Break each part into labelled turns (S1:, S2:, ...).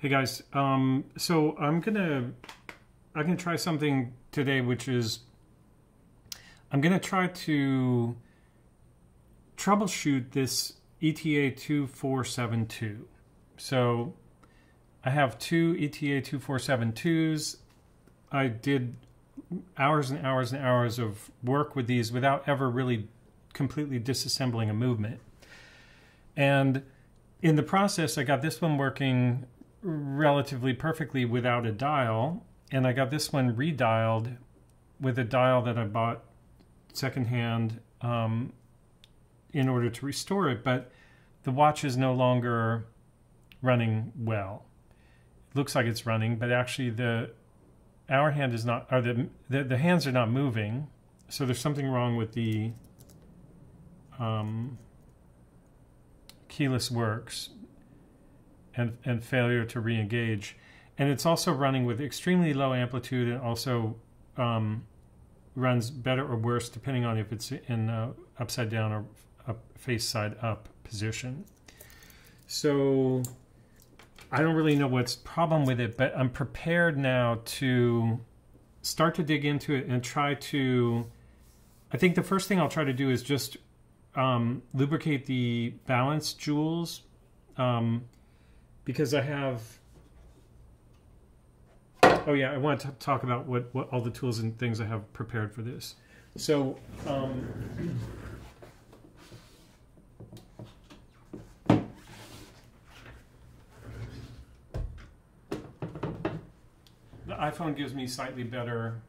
S1: Hey guys, um, so I'm gonna I'm gonna try something today, which is I'm gonna try to troubleshoot this ETA two four seven two. So I have two ETA two four seven twos. I did hours and hours and hours of work with these without ever really completely disassembling a movement. And in the process, I got this one working relatively perfectly without a dial, and I got this one redialed with a dial that I bought secondhand um, in order to restore it. But the watch is no longer running well. It looks like it's running, but actually the hour hand is not, or the the, the hands are not moving. So there's something wrong with the um, keyless works and, and failure to re-engage. And it's also running with extremely low amplitude and also um, runs better or worse depending on if it's in uh, upside down or face side up position. So I don't really know what's problem with it, but I'm prepared now to start to dig into it and try to. I think the first thing I'll try to do is just um, lubricate the balance jewels. Um, because I have. Oh yeah, I want to talk about what, what all the tools and things I have prepared for this. So. Um, the iPhone gives me slightly better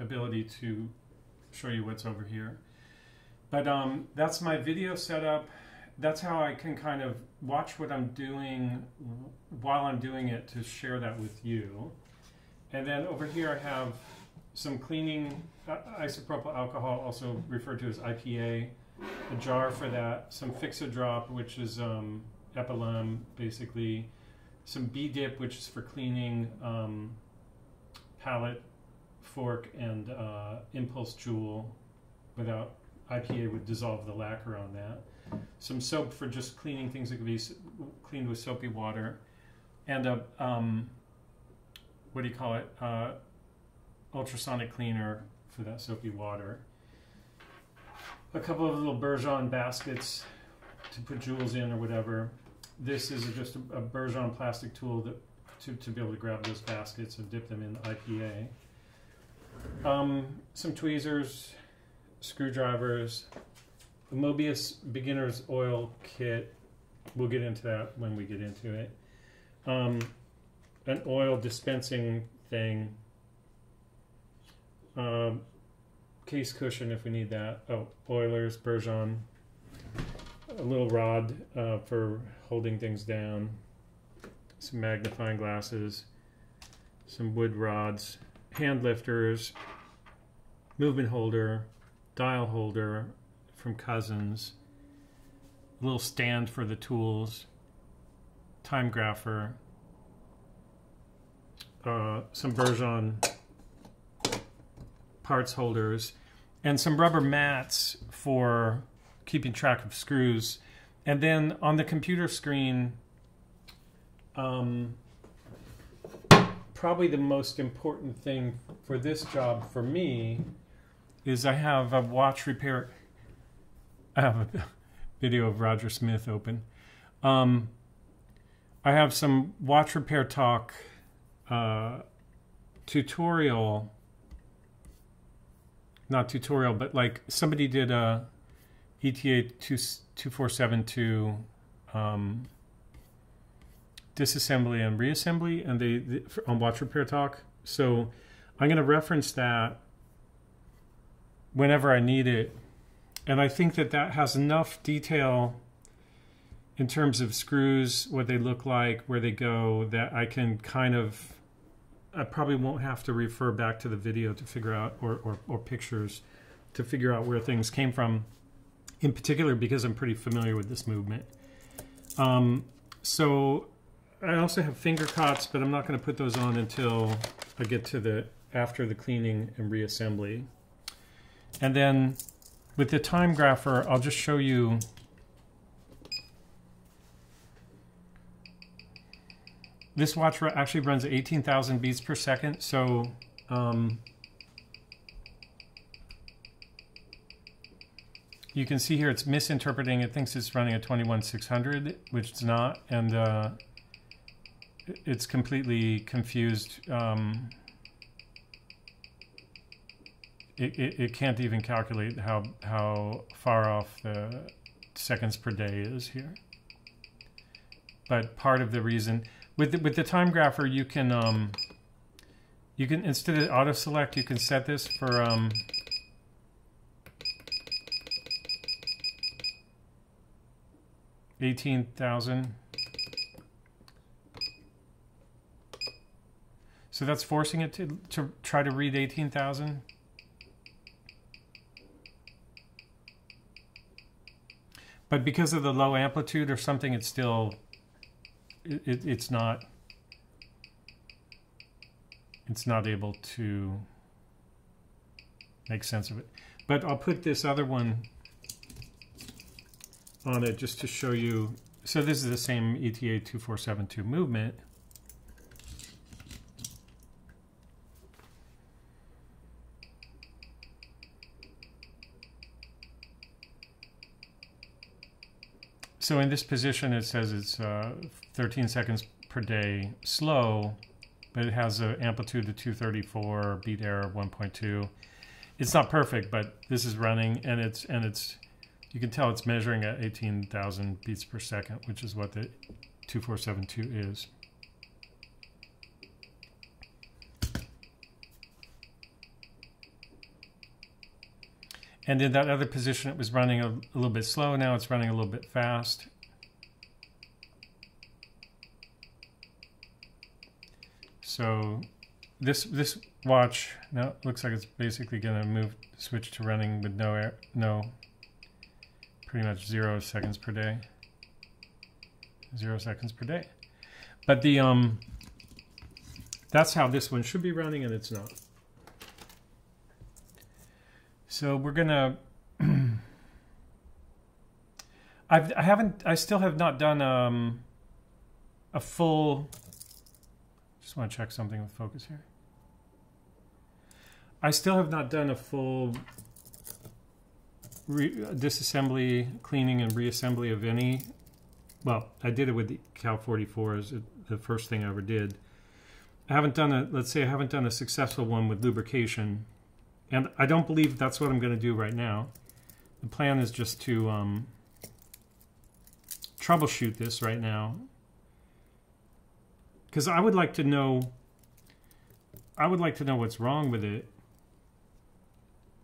S1: ability to show you what's over here. But um, that's my video setup that's how I can kind of watch what I'm doing while I'm doing it to share that with you. And then over here I have some cleaning uh, isopropyl alcohol, also referred to as IPA, a jar for that, some Fixodrop, which is um, Epilame, basically, some B-Dip, which is for cleaning um, pallet, fork, and uh, impulse jewel. Without IPA would dissolve the lacquer on that some soap for just cleaning things that can be cleaned with soapy water, and a um, what do you call it? Uh, ultrasonic cleaner for that soapy water. A couple of little Bergeon baskets to put jewels in or whatever. This is just a, a plastic tool that to, to be able to grab those baskets and dip them in IPA. Um, some tweezers, screwdrivers, the Moebius beginner's oil kit. We'll get into that when we get into it. Um, an oil dispensing thing. Um, case cushion if we need that. Oh, Oilers, Bergeon. A little rod uh, for holding things down. Some magnifying glasses. Some wood rods. Hand lifters. Movement holder. Dial holder from Cousins, a little stand for the tools, time grapher, uh, some Bergeon parts holders, and some rubber mats for keeping track of screws. And then on the computer screen, um, probably the most important thing for this job for me is I have a watch repair I have a video of Roger Smith open. Um, I have some watch repair talk uh, tutorial, not tutorial, but like somebody did a ETA 2472 um, disassembly and reassembly, and they, they on watch repair talk. So I'm going to reference that whenever I need it and I think that that has enough detail in terms of screws, what they look like, where they go, that I can kind of, I probably won't have to refer back to the video to figure out, or, or, or pictures to figure out where things came from, in particular because I'm pretty familiar with this movement. Um, so I also have finger cots, but I'm not going to put those on until I get to the after the cleaning and reassembly. And then with the time grapher, I'll just show you this watch actually runs 18,000 beats per second. So um, you can see here it's misinterpreting. It thinks it's running at 21600, which it's not. And uh, it's completely confused. Um, it, it, it can't even calculate how, how far off the seconds per day is here. But part of the reason, with the, with the time grapher, you can, um, you can, instead of auto select, you can set this for, um, Eighteen thousand. So that's forcing it to, to try to read 18,000. But because of the low amplitude or something, it's still, it, it, it's not, it's not able to make sense of it. But I'll put this other one on it just to show you. So this is the same ETA 2472 movement. So in this position, it says it's uh, 13 seconds per day slow, but it has an amplitude of 234, beat error of 1.2. It's not perfect, but this is running, and it's and it's you can tell it's measuring at 18,000 beats per second, which is what the 2472 is. And in that other position, it was running a, a little bit slow. Now it's running a little bit fast. So this this watch now looks like it's basically going to move switch to running with no air, no pretty much zero seconds per day. Zero seconds per day. But the um that's how this one should be running and it's not. So we're gonna. I've, I haven't. I still have not done um, a full. Just want to check something with focus here. I still have not done a full disassembly, cleaning, and reassembly of any. Well, I did it with the Cal 44 as the first thing I ever did. I haven't done a. Let's say I haven't done a successful one with lubrication and I don't believe that's what I'm going to do right now. The plan is just to um, troubleshoot this right now. Because I would like to know, I would like to know what's wrong with it.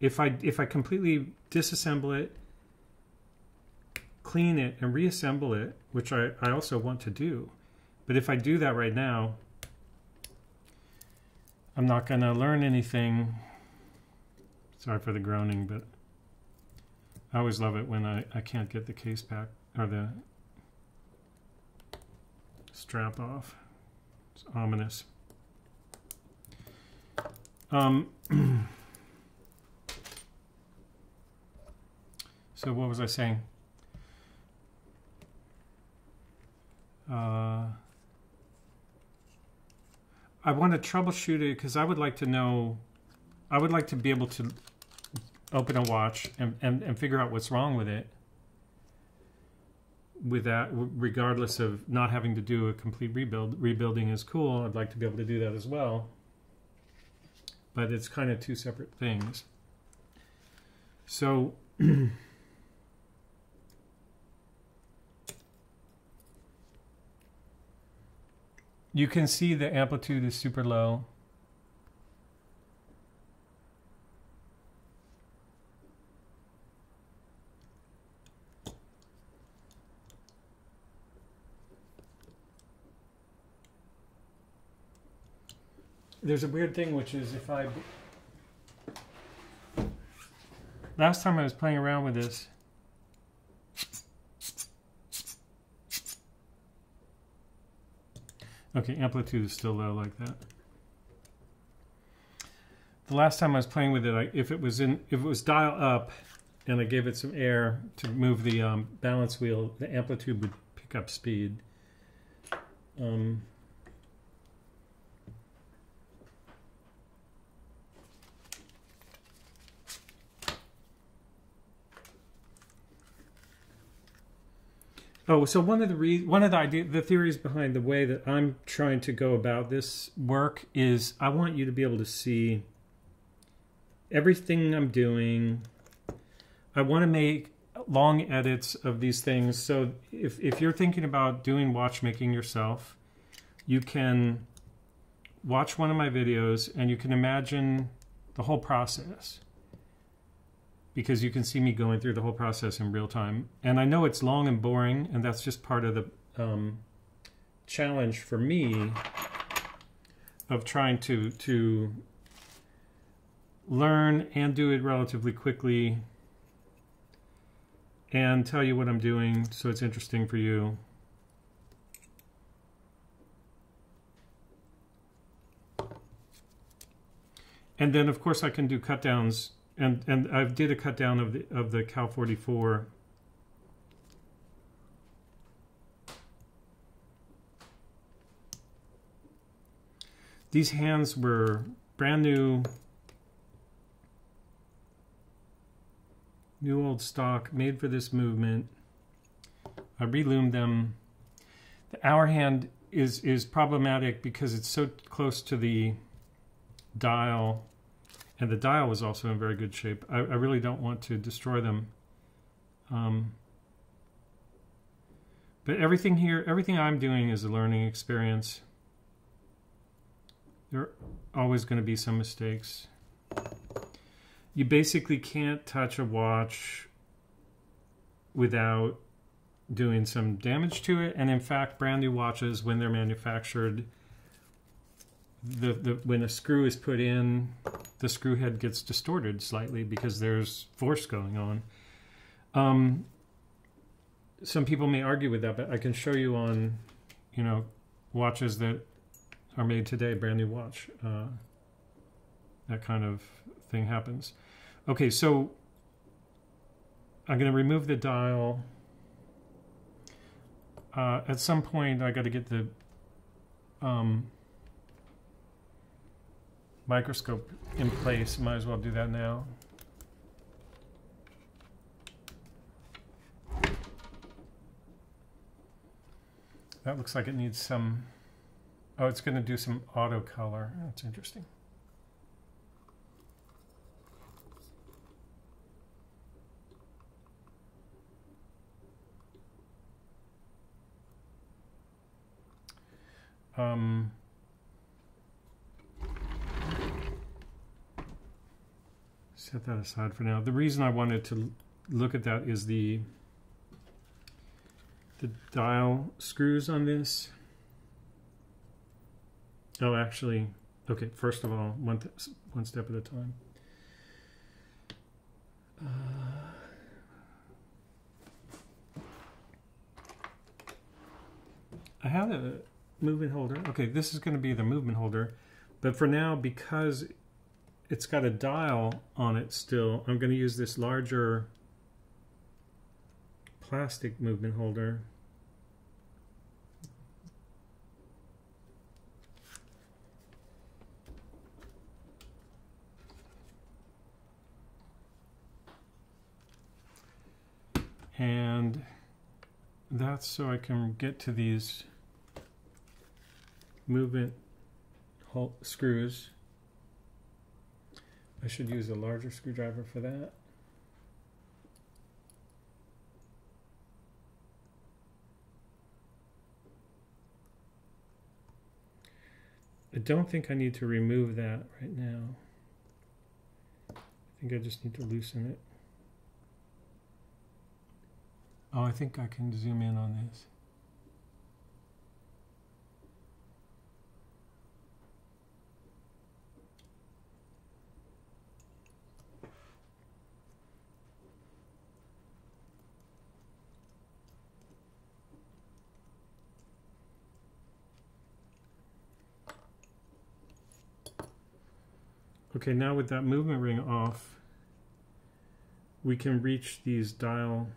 S1: If I, if I completely disassemble it, clean it, and reassemble it, which I, I also want to do. But if I do that right now, I'm not going to learn anything Sorry for the groaning, but I always love it when I, I can't get the case back or the strap off. It's ominous. Um, so what was I saying? Uh, I want to troubleshoot it because I would like to know, I would like to be able to open a watch and, and, and figure out what's wrong with it with that regardless of not having to do a complete rebuild rebuilding is cool i'd like to be able to do that as well. But it's kind of two separate things. So you can see the amplitude is super low there's a weird thing, which is if I. Last time I was playing around with this. Okay, amplitude is still low like that. The last time I was playing with it, I, if it was in, if it was dial up, and I gave it some air to move the um, balance wheel, the amplitude would pick up speed. Um, Oh, so one of the re- one of the idea the theories behind the way that I'm trying to go about this work is I want you to be able to see everything I'm doing. I want to make long edits of these things. So if if you're thinking about doing watchmaking yourself, you can watch one of my videos and you can imagine the whole process because you can see me going through the whole process in real time. And I know it's long and boring, and that's just part of the um, challenge for me of trying to to learn and do it relatively quickly and tell you what I'm doing so it's interesting for you. And then of course I can do cut downs and and I did a cut down of the of the Cal 44 these hands were brand new. New old stock made for this movement. I relumed them. The hour hand is is problematic because it's so close to the dial and the dial was also in very good shape. I, I really don't want to destroy them. Um, but everything here, everything I'm doing is a learning experience. There are always going to be some mistakes. You basically can't touch a watch without doing some damage to it. And in fact, brand new watches, when they're manufactured, the, the when a screw is put in, the screw head gets distorted slightly because there's force going on. Um, some people may argue with that, but I can show you on, you know, watches that are made today, brand new watch. Uh, that kind of thing happens. Okay, so I'm going to remove the dial. Uh, at some point, I got to get the um, microscope in place. Might as well do that now. That looks like it needs some, oh, it's going to do some auto color. That's interesting. Um, set that aside for now. The reason I wanted to look at that is the the dial screws on this. Oh, actually, okay. First of all, one one step at a time. Uh, I have a movement holder. Okay, this is going to be the movement holder, but for now, because it's got a dial on it still. I'm going to use this larger plastic movement holder. And that's so I can get to these movement screws I should use a larger screwdriver for that. I don't think I need to remove that right now. I think I just need to loosen it. Oh, I think I can zoom in on this. Okay, now with that movement ring off, we can reach these dial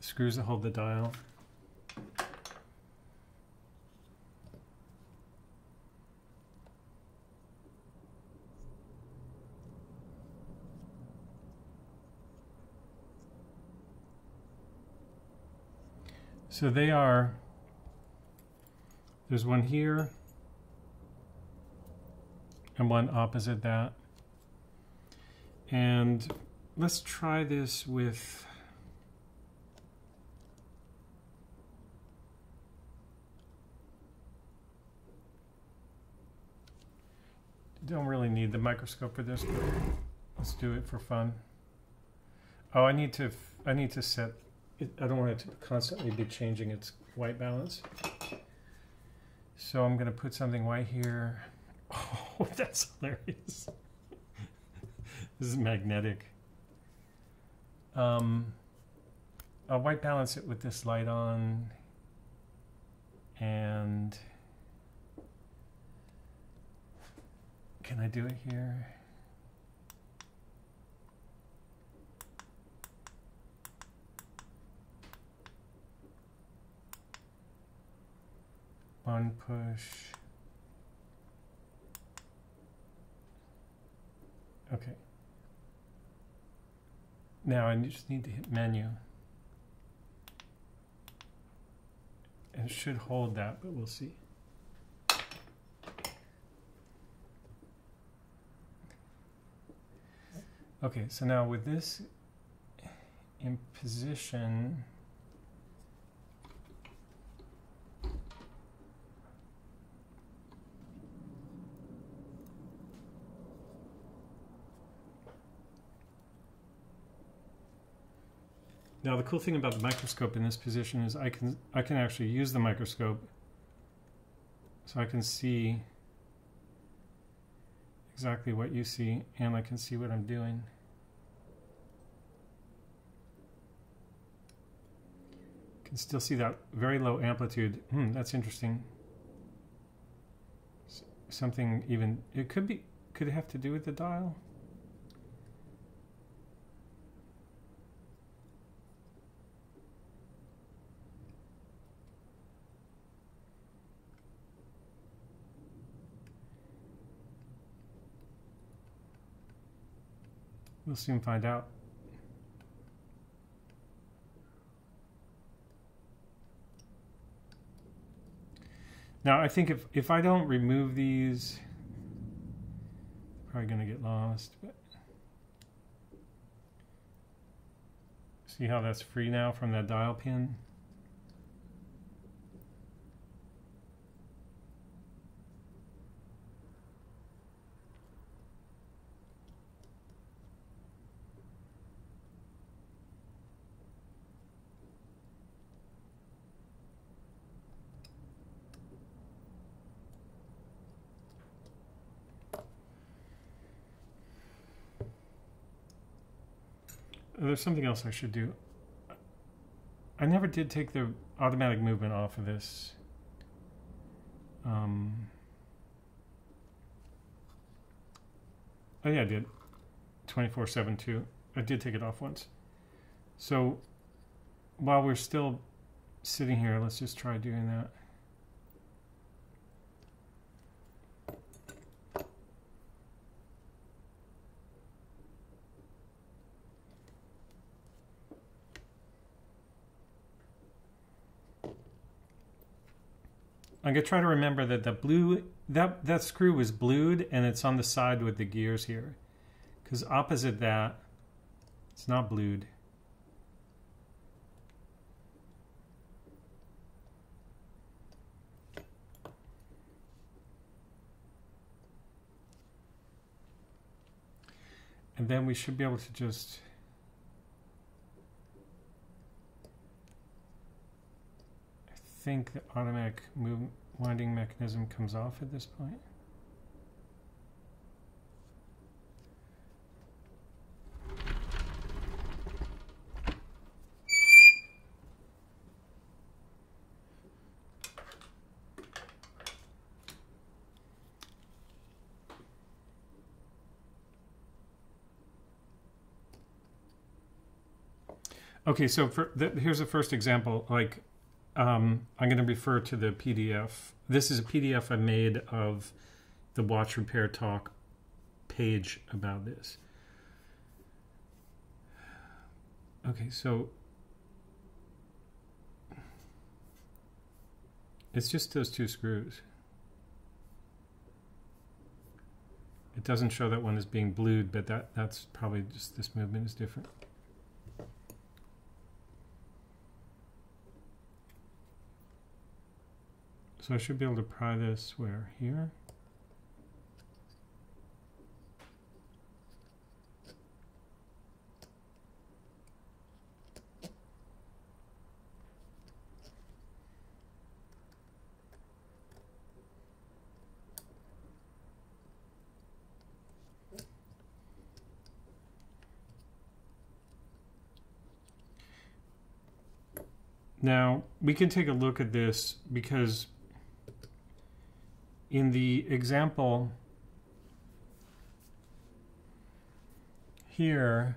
S1: screws that hold the dial. So they are, there's one here and one opposite that. And let's try this with don't really need the microscope for this, but let's do it for fun. Oh, I need to I need to set it, I don't want it to constantly be changing its white balance. So I'm going to put something white here. Oh, that's hilarious. this is magnetic. Um, I'll white balance it with this light on and can I do it here? One push. Okay. Now I just need to hit menu. And it should hold that, but we'll see. Okay, so now with this in position, Now the cool thing about the microscope in this position is I can I can actually use the microscope so I can see exactly what you see and I can see what I'm doing. Can still see that very low amplitude. Hmm, that's interesting. S something even it could be could it have to do with the dial? We'll soon find out. Now, I think if, if I don't remove these, probably to get lost. But see how that's free now from that dial pin? There's something else I should do. I never did take the automatic movement off of this. Um, oh yeah, I did. 24-7 too. I did take it off once. So while we're still sitting here, let's just try doing that. I'm gonna try to remember that the blue that that screw was blued and it's on the side with the gears here, because opposite that, it's not blued. And then we should be able to just think the automatic move winding mechanism comes off at this point. Okay, so the, here's a first example. Like um, I'm going to refer to the PDF. This is a PDF I made of the Watch Repair Talk page about this. Okay, so It's just those two screws. It doesn't show that one is being blued, but that, that's probably just this movement is different. So I should be able to pry this where? Here? Now, we can take a look at this because in the example here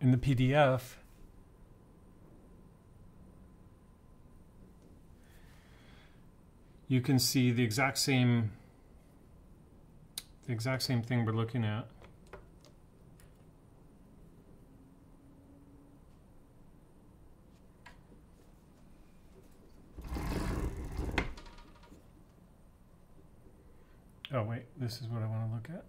S1: in the PDF, you can see the exact same the exact same thing we're looking at. Oh wait, this is what I want to look at.